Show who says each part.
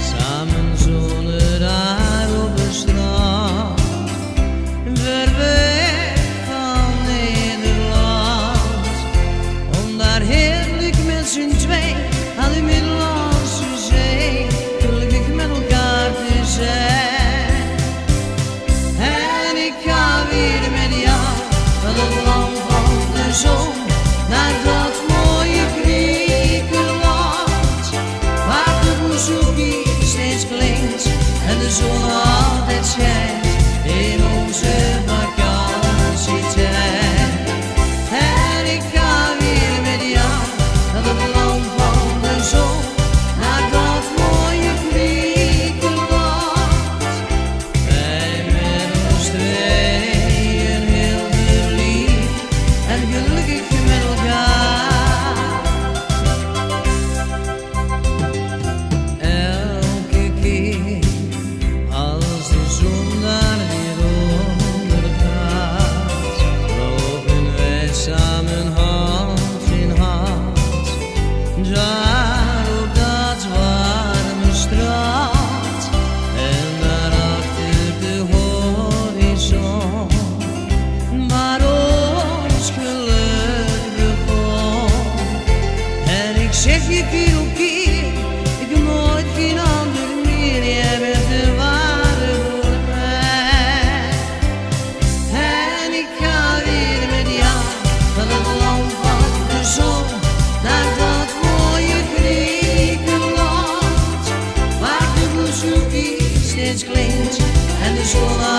Speaker 1: Samen zonne daar op de strand. We hebben van Nederland. Om daar heen, ik z'n twee aan de miljoenen. Zo altijd jij in onze vakantietijd. En ik ga weer met jou naar het land van de zon, naar dat mooie Griekenland. Wij met ons tweeën heel verliefd en gelukkig. Zeg je keer keer, ik heb nooit geen ander meer. Jij bent de ware voor mij. En ik ga weer met jou naar het land van de zon. Naar dat mooie Griekenland. Waar de bloesem steeds klinkt en de zon aan.